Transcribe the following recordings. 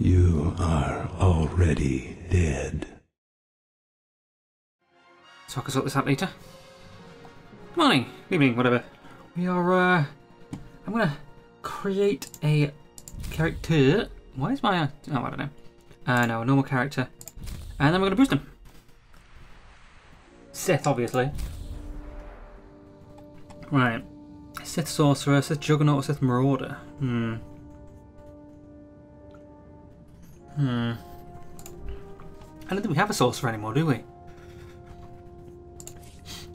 You are already dead. So I can sort this out later. Morning, evening, whatever. We are, uh... I'm gonna create a character. Why is my... Oh, I don't know. Uh, no, a normal character. And then we're gonna boost him. Sith, obviously. Right. Sith Sorcerer, Sith Juggernaut, Sith Marauder. Hmm. Hmm. I don't think we have a Sorcerer anymore, do we?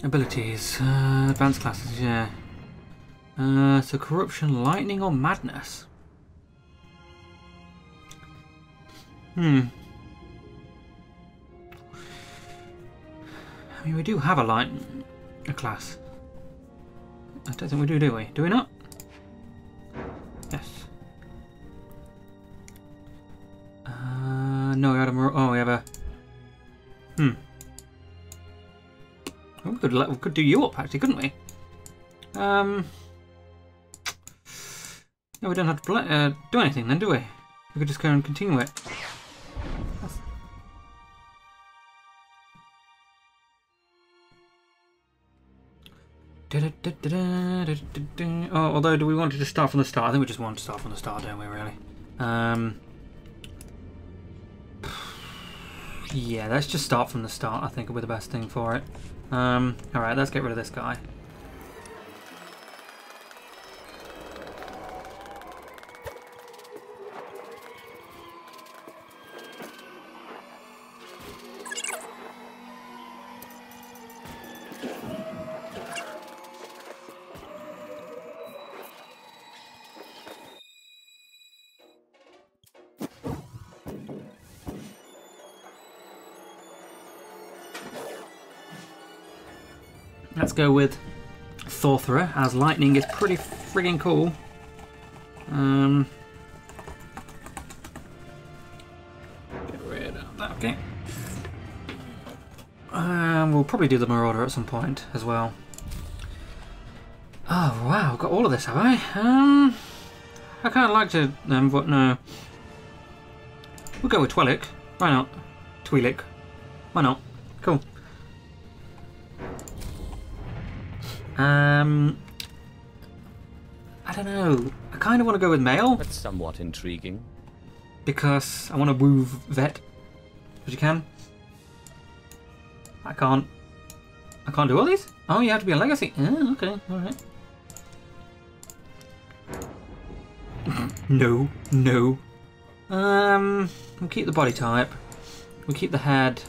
Abilities. Uh, advanced classes, yeah. Uh, so Corruption, Lightning, or Madness? Hmm. I mean, we do have a light a class. I don't think we do, do we? Do we not? Could do you up actually, couldn't we? Um. No, we don't have to uh, do anything then, do we? We could just go and continue it. Oh, although do we want to just start from the start? I think we just want to start from the start, don't we, really? Um, yeah, let's just start from the start, I think would be the best thing for it. Um, alright, let's get rid of this guy. Let's go with Thorthra, as lightning is pretty frigging cool. Um, get rid of that, okay. Um, we'll probably do the Marauder at some point as well. Oh wow, I've got all of this, have I? Um, I kind of like to, um, but no. We'll go with Twilight. Why not? Twi'lek. Why not? Cool. Um, I don't know. I kind of want to go with male. That's somewhat intriguing. Because I want to woo vet. But you can. I can't. I can't do all these? Oh, you have to be a legacy. Oh, okay, alright. no, no. Um, we'll keep the body type. We'll keep the head.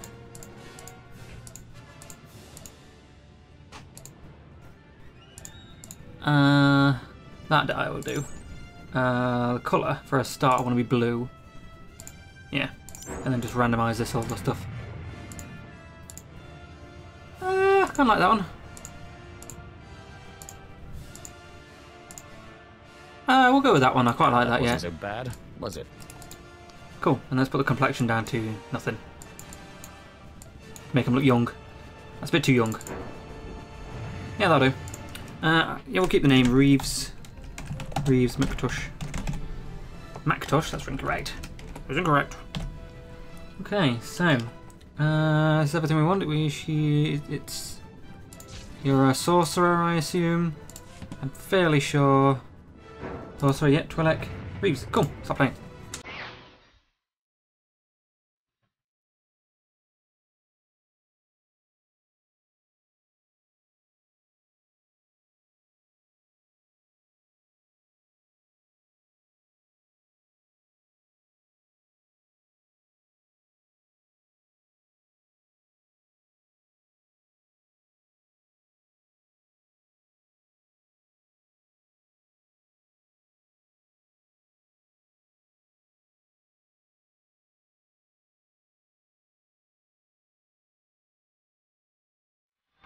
Uh, that I will do. Uh, the colour, for a start, I want to be blue. Yeah. And then just randomise this all the stuff. Uh, I kind of like that one. Uh, we'll go with that one. I quite like that, Wasn't yeah. so bad, was it? Cool. And let's put the complexion down to nothing. Make him look young. That's a bit too young. Yeah, that'll do. Uh, yeah, we'll keep the name Reeves. Reeves McTush. McTush, that's incorrect. That's incorrect. Okay, so. Uh, is everything we want? We, she, it's. You're a sorcerer, I assume. I'm fairly sure. Sorcerer, yeah, Twi'lek. Reeves, cool, stop playing.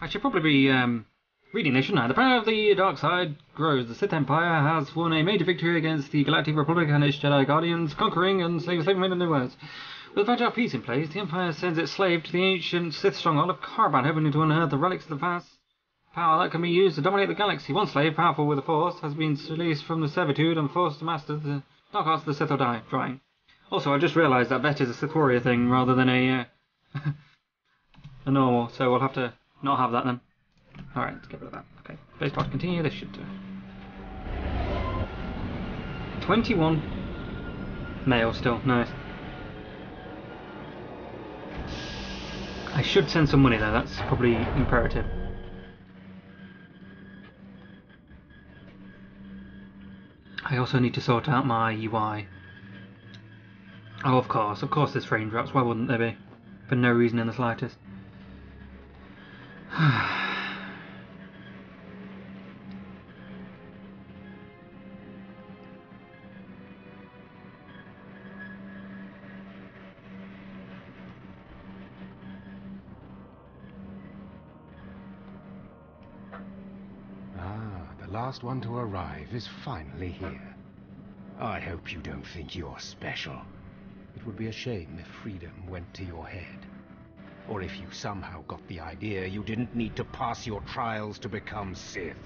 I should probably be um, reading this, shouldn't I? The power of the dark side grows. The Sith Empire has won a major victory against the Galactic Republic and its Jedi Guardians, conquering and saving seven million new worlds. With fragile peace in place, the Empire sends its slave to the ancient Sith stronghold of Korriban, hoping to unearth the relics of the past power that can be used to dominate the galaxy. One slave, powerful with the Force, has been released from the servitude and forced to master the dark arts of the Sith or die. Drawing. Also, I just realised that vet is a Sequoia thing rather than a uh, a normal, so we'll have to not have that then. Alright, let's get rid of that. Okay, base part continue, this should do. 21 male still, nice. I should send some money though, that's probably imperative. I also need to sort out my UI. Oh, of course, of course there's frame drops, why wouldn't there be? For no reason in the slightest. Ah, the last one to arrive is finally here. I hope you don't think you're special. It would be a shame if freedom went to your head. Or if you somehow got the idea you didn't need to pass your trials to become Sith.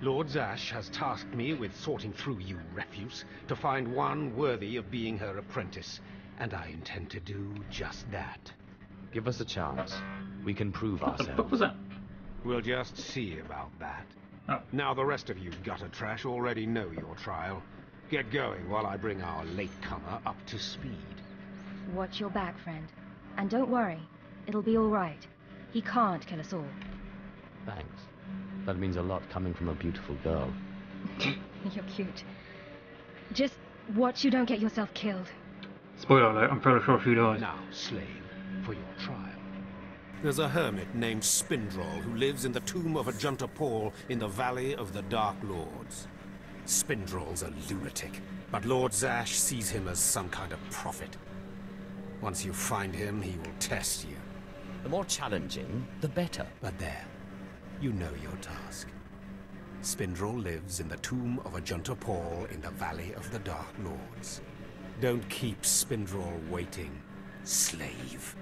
Lord Zash has tasked me with sorting through you refuse to find one worthy of being her apprentice, and I intend to do just that. Give us a chance. We can prove ourselves. What the fuck ourselves. was that? We'll just see about that. Oh. Now the rest of you gutter trash already know your trial. Get going while I bring our latecomer up to speed. Watch your back, friend. And don't worry. It'll be all right. He can't kill us all. Thanks. That means a lot coming from a beautiful girl. You're cute. Just watch you don't get yourself killed. Spoiler alert, I'm fairly sure she dies. Now, slave, for your trial. There's a hermit named Spindrall who lives in the tomb of Ajunta Pall in the Valley of the Dark Lords. Spindrall's a lunatic, but Lord Zash sees him as some kind of prophet. Once you find him, he will test you. The more challenging, the better. But there, you know your task. Spindrall lives in the tomb of Ajunta Pall in the Valley of the Dark Lords. Don't keep Spindrall waiting, slave.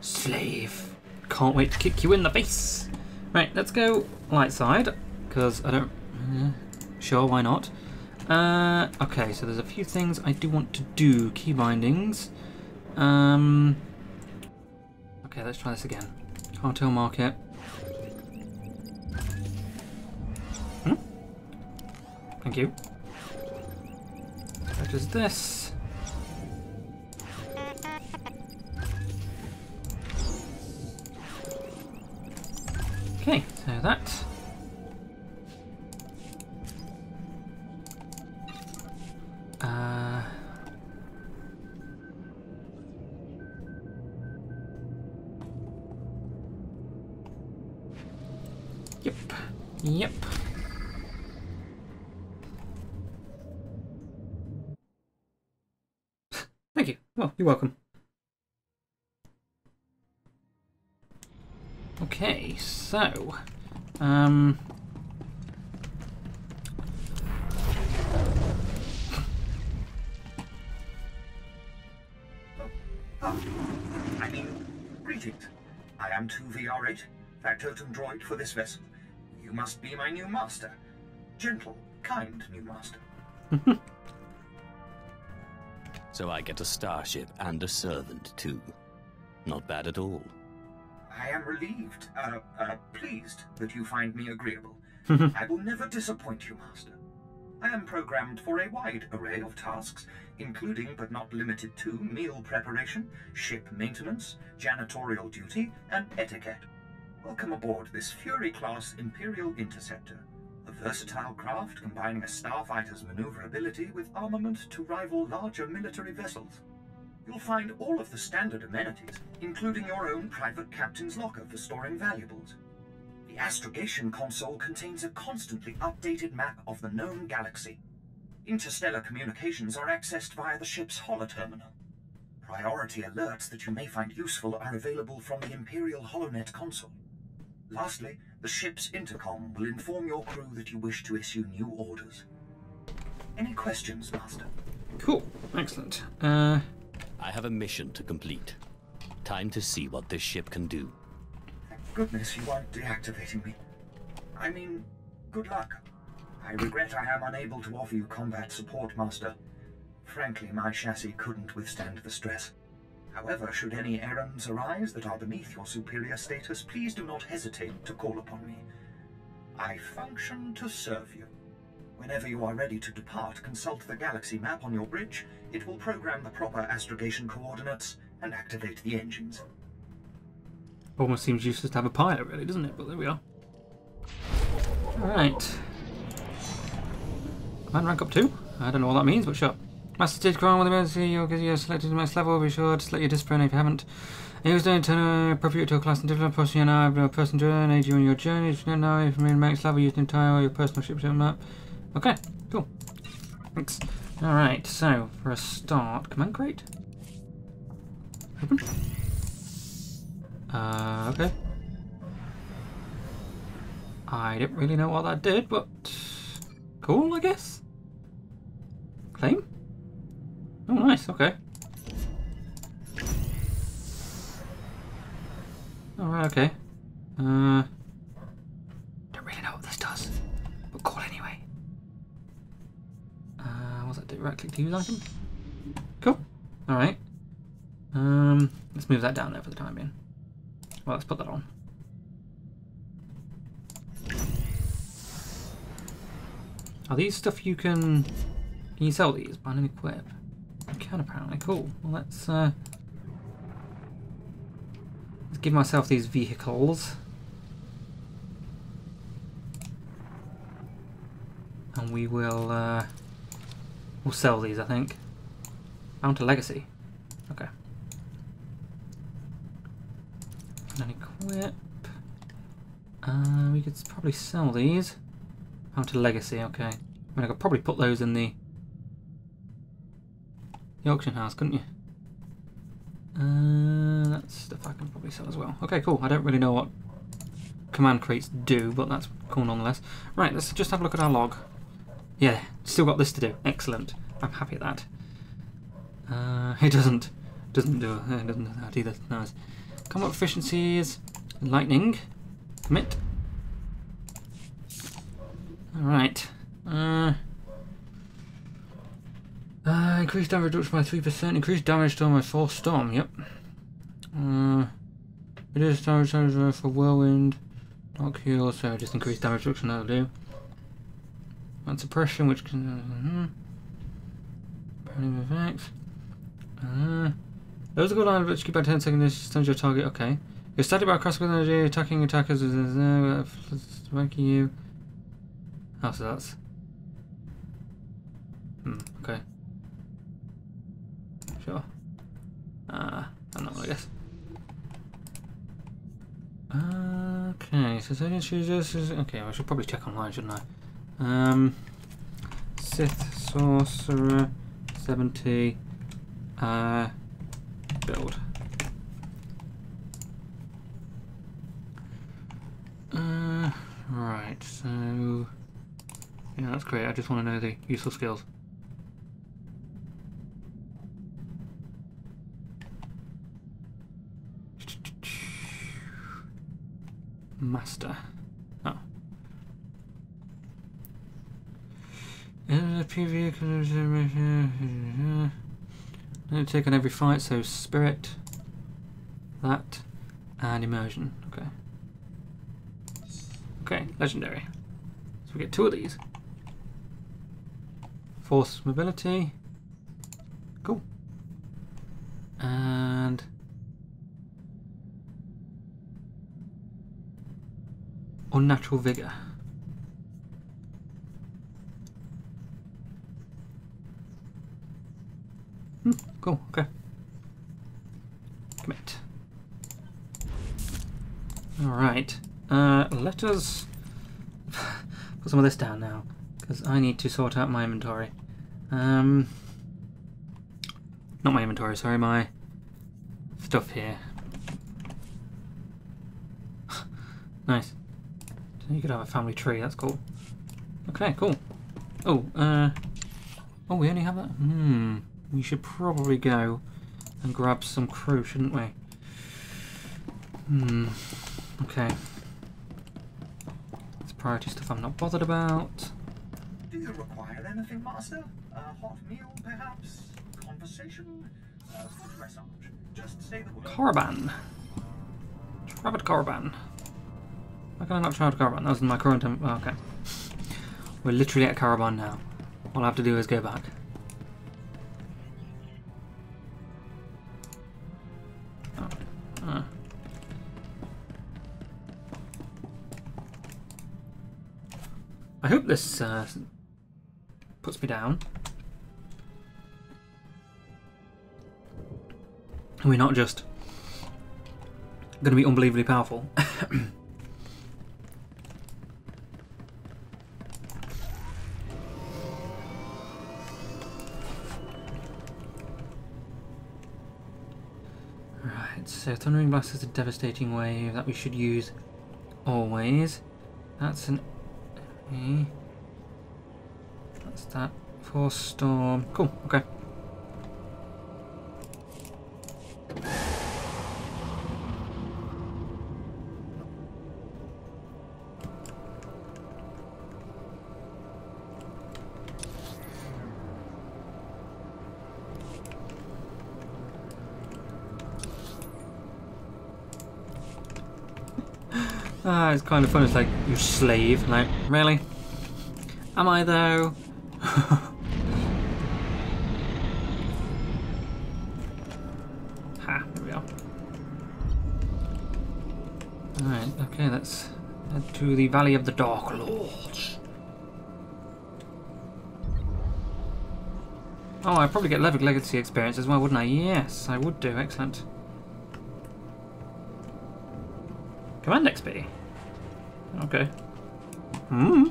Slave. Can't wait to kick you in the face. Right, let's go light side, because I don't... uh, sure, why not? Uh, okay, so there's a few things I do want to do. Key bindings. Um, okay, let's try this again. Cartel market. Hmm? Thank you. What is this? Okay, so that. Thank you. Well, you're welcome. Okay, so, um, I mean, greetings. I am 2V-R8, factotum droid for this vessel. You must be my new master. Gentle, kind new master. So I get a starship and a servant, too. Not bad at all. I am relieved, uh, uh, pleased that you find me agreeable. I will never disappoint you, master. I am programmed for a wide array of tasks, including but not limited to meal preparation, ship maintenance, janitorial duty, and etiquette. Welcome aboard this Fury-class Imperial Interceptor, versatile craft combining a starfighter's maneuverability with armament to rival larger military vessels. You'll find all of the standard amenities, including your own private captain's locker for storing valuables. The astrogation console contains a constantly updated map of the known galaxy. Interstellar communications are accessed via the ship's holoterminal. Priority alerts that you may find useful are available from the Imperial HoloNet console. Lastly, the ship's intercom will inform your crew that you wish to issue new orders. Any questions, Master? cool, excellent. Uh, I have a mission to complete. Time to see what this ship can do. Thank goodness you aren't deactivating me. I mean, good luck. I regret I am unable to offer you combat support, Master. Frankly, my chassis couldn't withstand the stress. However, should any errands arise that are beneath your superior status, please do not hesitate to call upon me. I function to serve you. Whenever you are ready to depart, consult the galaxy map on your bridge. It will program the proper astrogation coordinates and activate the engines. Almost seems useless to have a pilot, really, doesn't it? But there we are. Alright. Man rank up two? I don't know what that means, but sure. Master stage command with the emergency, you're, you're selected the next level, be sure to select your discipline if you haven't. Use the turn appropriate to your class and different person you now have a person journey, aid you on your journey. If you don't know if you mean max level, use the entire your personal ship map. Okay, cool. Thanks. Alright, so for a start, command crate. Open. Uh, okay. I didn't really know what that did, but cool, I guess. Claim? Oh, nice, okay. Alright, okay. Uh, don't really know what this does, but cool anyway. Uh, was that right click to use item? Cool. Alright. Um, let's move that down there for the time being. Well, let's put that on. Are these stuff you can... Can you sell these? Buy and equip. You can apparently. Cool. Well, let's... Uh, let's give myself these vehicles. And we will... Uh, we'll sell these, I think. Bound to Legacy. Okay. And then equip. Uh, we could probably sell these. Bound to Legacy, okay. I mean, I could probably put those in the, the auction house, couldn't you? Uh, that's stuff I can probably sell as well. Okay, cool. I don't really know what command crates do, but that's cool nonetheless. Right, let's just have a look at our log. Yeah, still got this to do. Excellent. I'm happy at that. Uh, it doesn't doesn't do it doesn't do that either. Nice. Combat efficiencies, lightning, commit. All right. Uh, uh, increased damage reduction by three percent. Increased damage done by Force Storm. Yep. Uh, reduce damage damage for whirlwind. Dark heal. So just increased damage reduction. That'll do. And suppression, which can. Uh, uh, effects. Uh, those are good line which keep by 10 seconds stuns your target. Okay. You're static by cross with energy, attacking attackers is striking you. Oh, so that's. Hmm, okay. Sure. Uh, I'm not, I guess. Okay, so certain chooses. Okay, I should probably check online, shouldn't I? Um, Sith Sorcerer 70. Uh, build. Uh, right, so... Yeah, that's great. I just want to know the useful skills. Master. Oh. Uh, PV don't take on every fight, so spirit, that, and immersion. Okay. Okay, legendary. So we get two of these. Force mobility. Cool. And unnatural vigor. Hmm, cool, okay. Commit. Alright. Uh, let us put some of this down now, because I need to sort out my inventory. Um, not my inventory, sorry, my stuff here. nice. So you could have a family tree, that's cool. Okay, cool. Oh, uh... Oh, we only have that? Hmm we should probably go and grab some crew, shouldn't we? Hmm. Okay. It's priority stuff I'm not bothered about. Do you require anything, Master? A hot meal, perhaps? Conversation? Uh? Just say the word. Korriban. Travis Korriban. Why can I not Travis Korriban? That was in my current. Um, oh, okay. We're literally at Korriban now. All I have to do is go back. Oh, uh. I hope this uh, puts me down. We're not just going to be unbelievably powerful. so Thundering Blast is a devastating wave that we should use always. That's an A. That's that. Force Storm. Cool, okay. It's kind of fun. It's like, you slave. Like, really? Am I though? ha, here we are. Alright, okay, let's head to the Valley of the Dark Lords. Oh, I'd probably get Levick Legacy experience as well, wouldn't I? Yes, I would do. Excellent. Command XP. Okay. Hmm.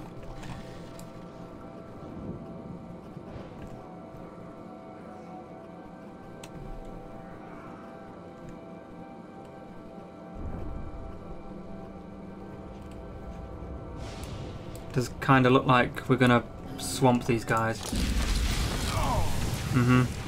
Does kind of look like we're gonna swamp these guys. Mm-hmm.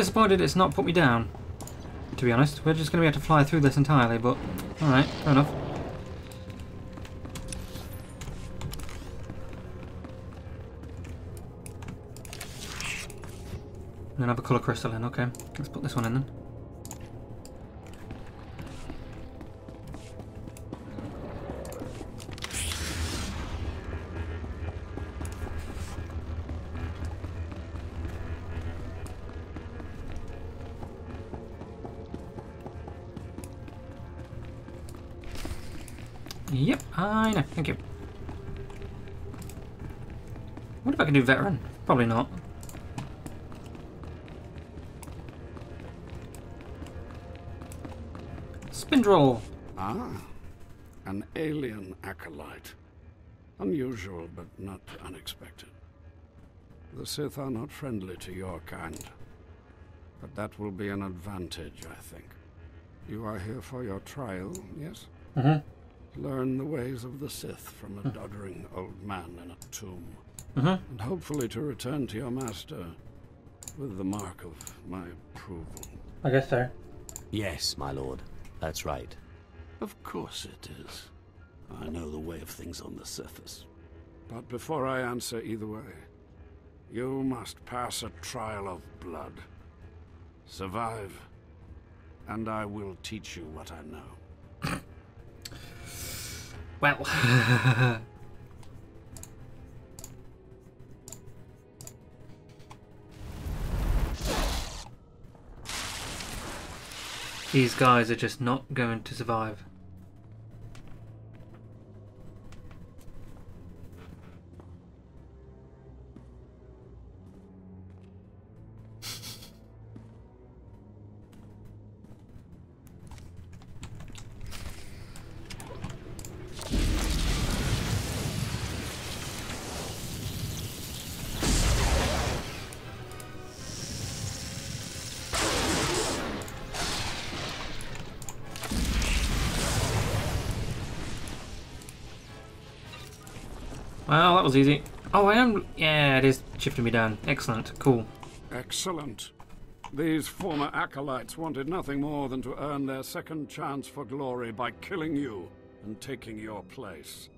Disappointed it's not put me down, to be honest. We're just going to have to fly through this entirely, but alright, fair enough. And then have a colour crystal in, okay. Let's put this one in then. Can do veteran? Probably not. Spindle. Ah, an alien acolyte. Unusual, but not unexpected. The Sith are not friendly to your kind. But that will be an advantage, I think. You are here for your trial, yes? Mm-hmm. Learn the ways of the Sith from a doddering old man in a tomb. Mm-hmm. And hopefully to return to your master with the mark of my approval. I guess so. Yes, my lord. That's right. Of course it is. I know the way of things on the surface. But before I answer either way, you must pass a trial of blood. Survive, and I will teach you what I know. Well. These guys are just not going to survive. Well, that was easy. Oh, I am. Yeah, it is shifting me down. Excellent. Cool. Excellent. These former acolytes wanted nothing more than to earn their second chance for glory by killing you and taking your place.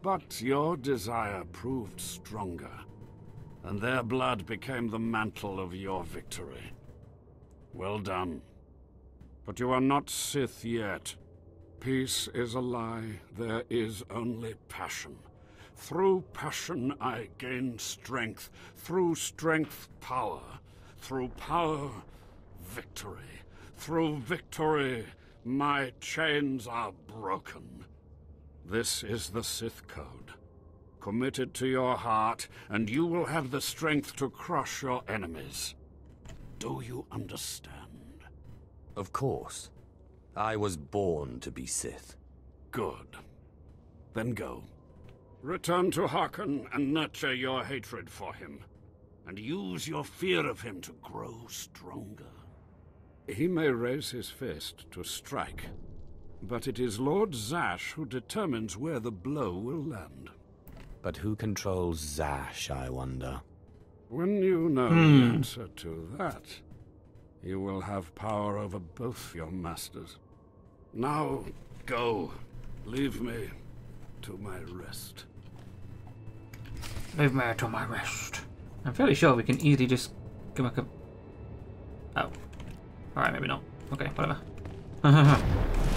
But your desire proved stronger, and their blood became the mantle of your victory. Well done. But you are not Sith yet. Peace is a lie. There is only passion. Through passion I gain strength. Through strength, power. Through power, victory. Through victory, my chains are broken. This is the Sith Code. Commit it to your heart, and you will have the strength to crush your enemies. Do you understand? Of course. I was born to be Sith. Good. Then go. Return to Harkun and nurture your hatred for him. And use your fear of him to grow stronger. He may raise his fist to strike, but it is Lord Zash who determines where the blow will land. But who controls Zash, I wonder? When you know the hmm. answer to that, you will have power over both your masters. Now, go. Leave me to my rest. Leave me to my rest. I'm fairly sure we can easily just go back up. Oh. Alright, maybe not. Okay, whatever.